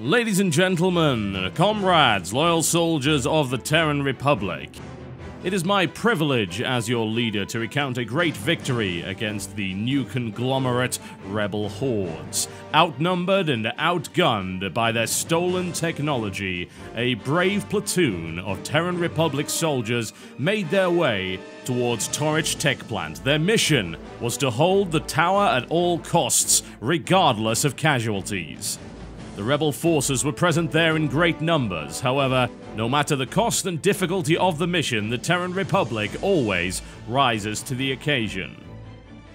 Ladies and gentlemen, comrades, loyal soldiers of the Terran Republic, it is my privilege as your leader to recount a great victory against the new conglomerate rebel hordes. Outnumbered and outgunned by their stolen technology, a brave platoon of Terran Republic soldiers made their way towards Tawrich Tech Plant. Their mission was to hold the tower at all costs, regardless of casualties. The rebel forces were present there in great numbers, however, no matter the cost and difficulty of the mission, the Terran Republic always rises to the occasion.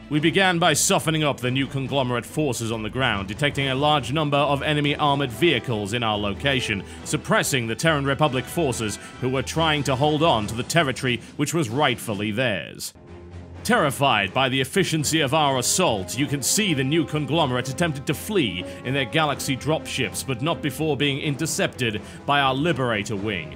We began by softening up the new conglomerate forces on the ground, detecting a large number of enemy armored vehicles in our location, suppressing the Terran Republic forces who were trying to hold on to the territory which was rightfully theirs. Terrified by the efficiency of our assault, you can see the new conglomerate attempted to flee in their Galaxy dropships, but not before being intercepted by our Liberator wing.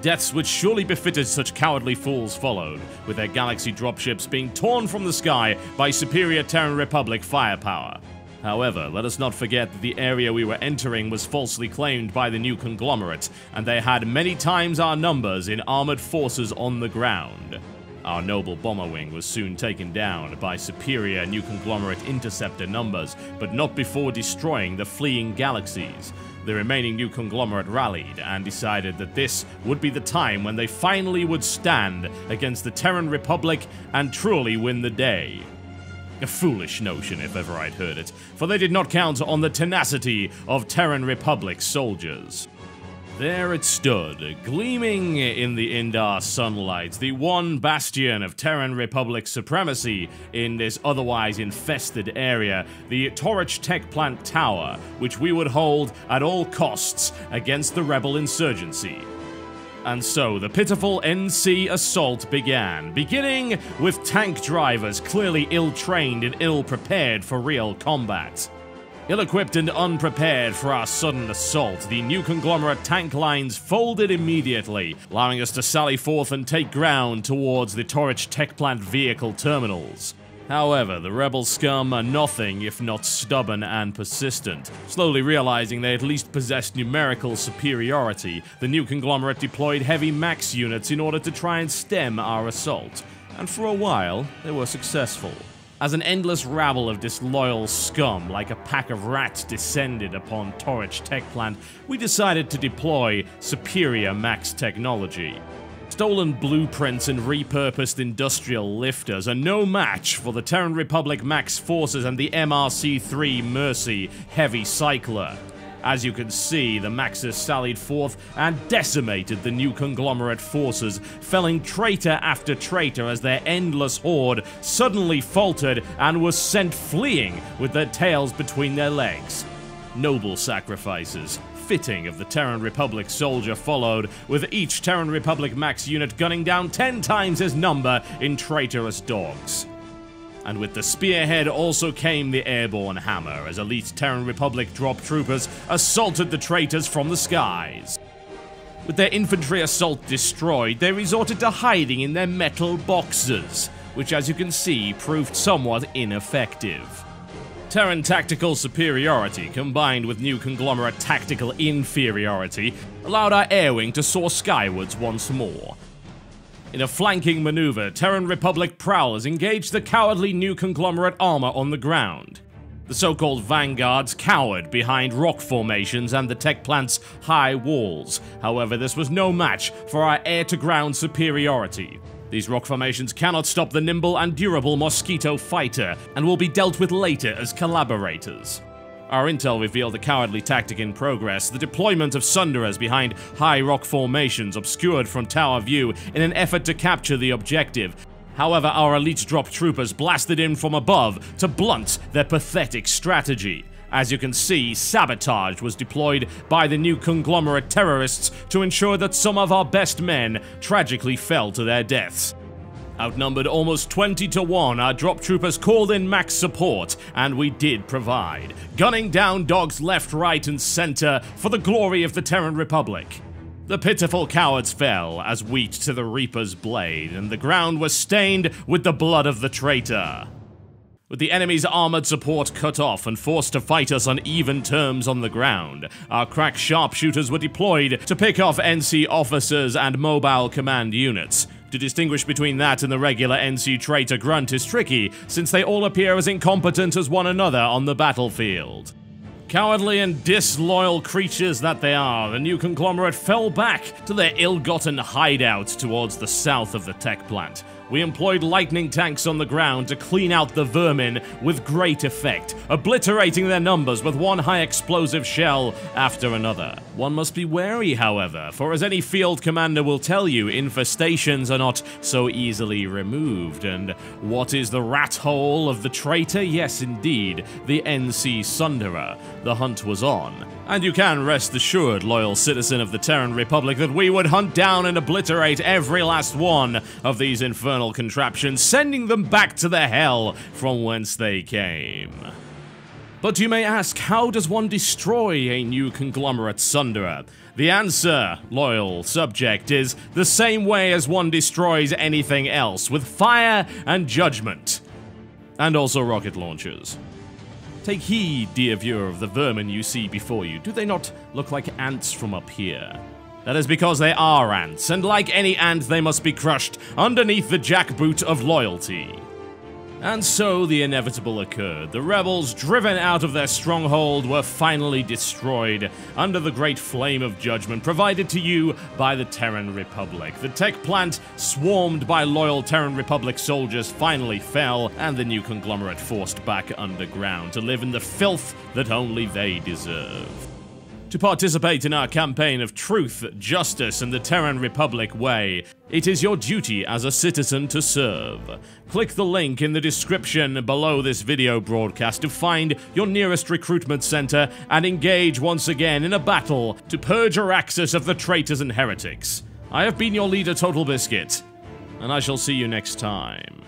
Deaths which surely befitted such cowardly fools followed, with their Galaxy dropships being torn from the sky by superior Terran Republic firepower. However, let us not forget that the area we were entering was falsely claimed by the new conglomerate, and they had many times our numbers in armored forces on the ground. Our noble bomber wing was soon taken down by superior new conglomerate interceptor numbers, but not before destroying the fleeing galaxies. The remaining new conglomerate rallied and decided that this would be the time when they finally would stand against the Terran Republic and truly win the day. A foolish notion, if ever I'd heard it, for they did not count on the tenacity of Terran Republic soldiers. There it stood, gleaming in the Indar sunlight, the one bastion of Terran Republic supremacy in this otherwise infested area, the Tawrich Tech Plant Tower, which we would hold at all costs against the rebel insurgency. And so the pitiful NC assault began, beginning with tank drivers clearly ill trained and ill prepared for real combat. Ill equipped and unprepared for our sudden assault, the new conglomerate tank lines folded immediately, allowing us to sally forth and take ground towards the Tawrich Tech Plant vehicle terminals. However, the rebel scum are nothing if not stubborn and persistent. Slowly realizing they at least possessed numerical superiority, the new conglomerate deployed heavy max units in order to try and stem our assault. And for a while, they were successful. As an endless rabble of disloyal scum, like a pack of rats, descended upon Tawrich Tech Plant, we decided to deploy superior max technology. Stolen blueprints and repurposed industrial lifters are no match for the Terran Republic Max forces and the MRC 3 Mercy Heavy Cycler. As you can see, the Maxis sallied forth and decimated the new conglomerate forces, felling traitor after traitor as their endless horde suddenly faltered and was sent fleeing with their tails between their legs. Noble sacrifices, fitting of the Terran Republic soldier followed, with each Terran Republic max unit gunning down 10 times his number in traitorous dogs and with the spearhead also came the airborne hammer as elite Terran Republic drop troopers assaulted the traitors from the skies. With their infantry assault destroyed, they resorted to hiding in their metal boxes, which as you can see proved somewhat ineffective. Terran tactical superiority combined with new conglomerate tactical inferiority allowed our air wing to soar skywards once more, in a flanking maneuver, Terran Republic prowlers engaged the cowardly new conglomerate armor on the ground. The so-called vanguards cowered behind rock formations and the tech plant's high walls. However, this was no match for our air-to-ground superiority. These rock formations cannot stop the nimble and durable Mosquito fighter, and will be dealt with later as collaborators. Our intel revealed a cowardly tactic in progress, the deployment of Sunderers behind high rock formations obscured from tower view in an effort to capture the objective. However, our elite drop troopers blasted in from above to blunt their pathetic strategy. As you can see, sabotage was deployed by the new conglomerate terrorists to ensure that some of our best men tragically fell to their deaths. Outnumbered almost 20 to 1, our drop troopers called in max support, and we did provide, gunning down dogs left, right, and center for the glory of the Terran Republic. The pitiful cowards fell as wheat to the Reaper's blade, and the ground was stained with the blood of the traitor. With the enemy's armored support cut off and forced to fight us on even terms on the ground, our crack sharpshooters were deployed to pick off NC officers and mobile command units. To distinguish between that and the regular NC traitor grunt is tricky, since they all appear as incompetent as one another on the battlefield. Cowardly and disloyal creatures that they are, the new conglomerate fell back to their ill-gotten hideout towards the south of the tech plant. We employed lightning tanks on the ground to clean out the vermin with great effect, obliterating their numbers with one high explosive shell after another. One must be wary, however, for as any field commander will tell you, infestations are not so easily removed. And what is the rat hole of the traitor? Yes, indeed, the NC Sunderer. The hunt was on. And you can rest assured, loyal citizen of the Terran Republic, that we would hunt down and obliterate every last one of these infernal contraptions, sending them back to the hell from whence they came. But you may ask, how does one destroy a new conglomerate Sunderer? The answer, loyal subject, is the same way as one destroys anything else, with fire and judgment. And also rocket launchers. Take heed, dear viewer, of the vermin you see before you. Do they not look like ants from up here? That is because they are ants, and like any ant, they must be crushed underneath the jackboot of loyalty. And so the inevitable occurred. The rebels, driven out of their stronghold, were finally destroyed under the great flame of judgment provided to you by the Terran Republic. The tech plant, swarmed by loyal Terran Republic soldiers, finally fell, and the new conglomerate forced back underground to live in the filth that only they deserve. To participate in our campaign of truth, justice, and the Terran Republic way, it is your duty as a citizen to serve. Click the link in the description below this video broadcast to find your nearest recruitment center and engage once again in a battle to purge Auraxis of the traitors and heretics. I have been your leader, Total Biscuit, and I shall see you next time.